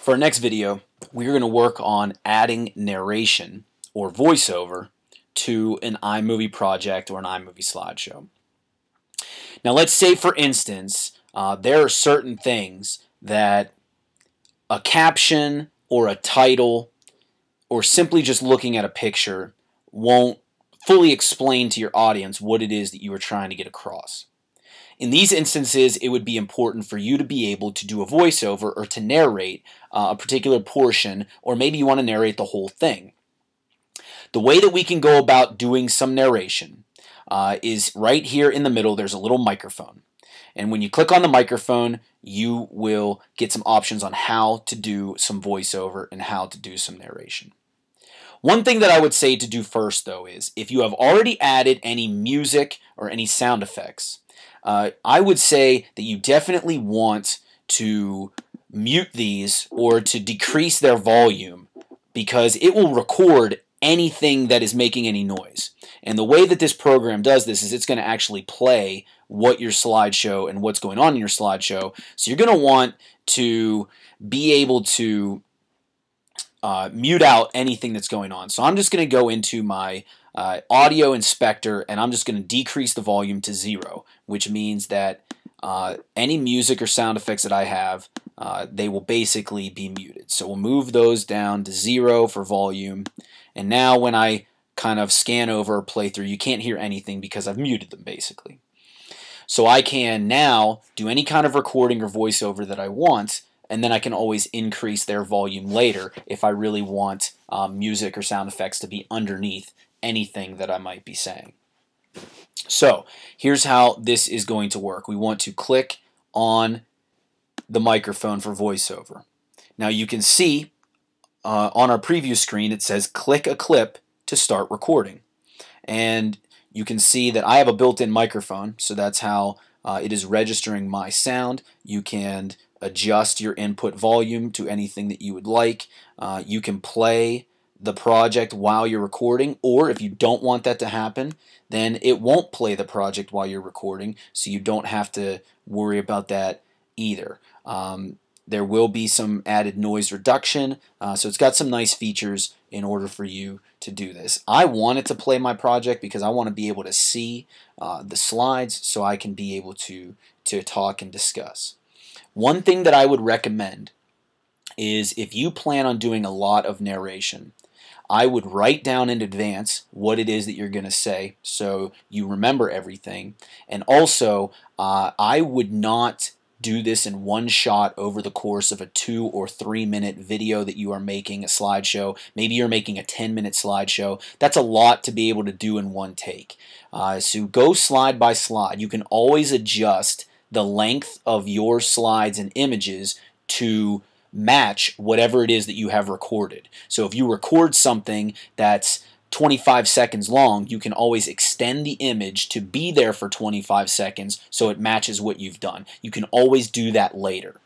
For our next video, we're going to work on adding narration or voiceover to an iMovie project or an iMovie slideshow. Now let's say for instance, uh, there are certain things that a caption or a title or simply just looking at a picture won't fully explain to your audience what it is that you are trying to get across. In these instances, it would be important for you to be able to do a voiceover or to narrate uh, a particular portion, or maybe you want to narrate the whole thing. The way that we can go about doing some narration uh, is right here in the middle, there's a little microphone. And when you click on the microphone, you will get some options on how to do some voiceover and how to do some narration. One thing that I would say to do first, though, is if you have already added any music or any sound effects, uh, I would say that you definitely want to mute these or to decrease their volume because it will record anything that is making any noise. And the way that this program does this is it's going to actually play what your slideshow and what's going on in your slideshow. So you're going to want to be able to uh, mute out anything that's going on. So I'm just going to go into my uh, audio inspector and I'm just going to decrease the volume to zero, which means that uh, any music or sound effects that I have, uh, they will basically be muted. So we'll move those down to zero for volume. And now when I kind of scan over or play through, you can't hear anything because I've muted them basically. So I can now do any kind of recording or voiceover that I want, and then I can always increase their volume later if I really want um, music or sound effects to be underneath anything that I might be saying. So here's how this is going to work. We want to click on the microphone for voiceover. Now you can see uh, on our preview screen it says click a clip to start recording. And you can see that I have a built-in microphone, so that's how uh, it is registering my sound. You can adjust your input volume to anything that you would like. Uh, you can play the project while you're recording, or if you don't want that to happen, then it won't play the project while you're recording, so you don't have to worry about that either. Um, there will be some added noise reduction, uh, so it's got some nice features in order for you to do this. I wanted to play my project because I want to be able to see uh, the slides so I can be able to, to talk and discuss. One thing that I would recommend is if you plan on doing a lot of narration, I would write down in advance what it is that you're going to say so you remember everything. And also, uh, I would not do this in one shot over the course of a two or three minute video that you are making, a slideshow. Maybe you're making a 10 minute slideshow. That's a lot to be able to do in one take. Uh, so go slide by slide. You can always adjust the length of your slides and images to match whatever it is that you have recorded. So if you record something that's 25 seconds long, you can always extend the image to be there for 25 seconds so it matches what you've done. You can always do that later.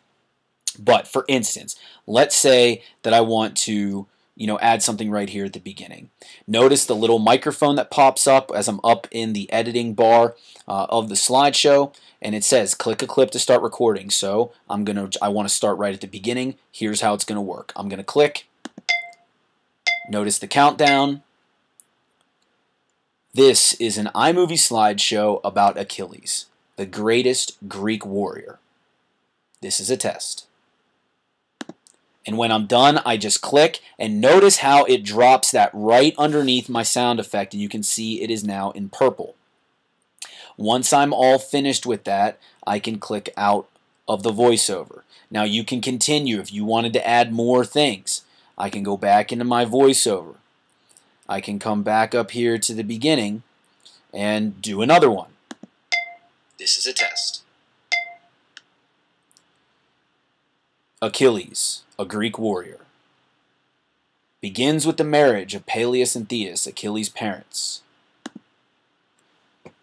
But for instance, let's say that I want to you know, add something right here at the beginning. Notice the little microphone that pops up as I'm up in the editing bar uh, of the slideshow, and it says click a clip to start recording. So I'm gonna, I want to start right at the beginning. Here's how it's gonna work. I'm gonna click. Notice the countdown. This is an iMovie slideshow about Achilles, the greatest Greek warrior. This is a test. And when I'm done, I just click and notice how it drops that right underneath my sound effect and you can see it is now in purple. Once I'm all finished with that, I can click out of the voiceover. Now you can continue if you wanted to add more things. I can go back into my voiceover. I can come back up here to the beginning and do another one. This is a test. Achilles a Greek warrior. Begins with the marriage of Peleus and Thetis, Achilles' parents.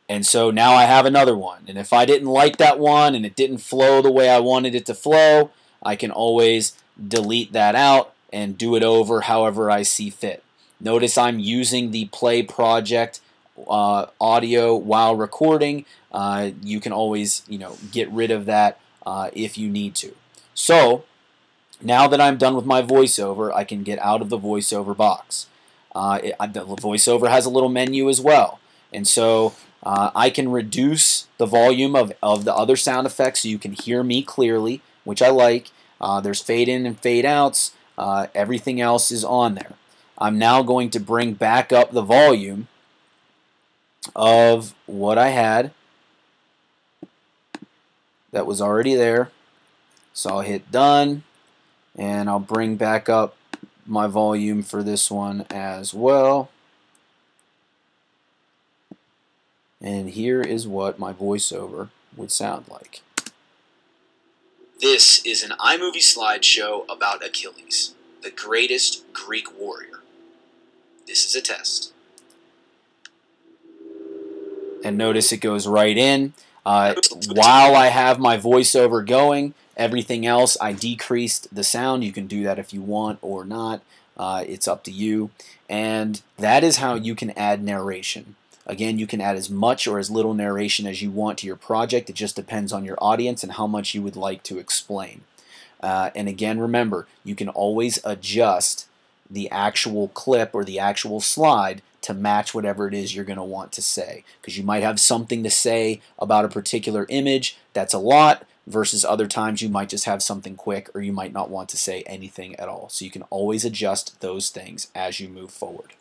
And so now I have another one. And if I didn't like that one and it didn't flow the way I wanted it to flow, I can always delete that out and do it over however I see fit. Notice I'm using the Play Project uh, audio while recording. Uh, you can always, you know, get rid of that uh, if you need to. So Now that I'm done with my voiceover, I can get out of the voiceover box. Uh, it, the voiceover has a little menu as well. And so uh, I can reduce the volume of, of the other sound effects so you can hear me clearly, which I like. Uh, there's fade in and fade outs. Uh, everything else is on there. I'm now going to bring back up the volume of what I had that was already there. So I'll hit done and I'll bring back up my volume for this one as well. And here is what my voiceover would sound like. This is an iMovie slideshow about Achilles, the greatest Greek warrior. This is a test. And notice it goes right in. Uh, while I have my voiceover going, everything else I decreased the sound. You can do that if you want or not. Uh, it's up to you. And that is how you can add narration. Again, you can add as much or as little narration as you want to your project. It just depends on your audience and how much you would like to explain. Uh, and again, remember, you can always adjust the actual clip or the actual slide to match whatever it is you're going to want to say. Because you might have something to say about a particular image that's a lot, versus other times you might just have something quick or you might not want to say anything at all. So you can always adjust those things as you move forward.